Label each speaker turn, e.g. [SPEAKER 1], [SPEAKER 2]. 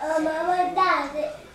[SPEAKER 1] Uh,
[SPEAKER 2] Mama does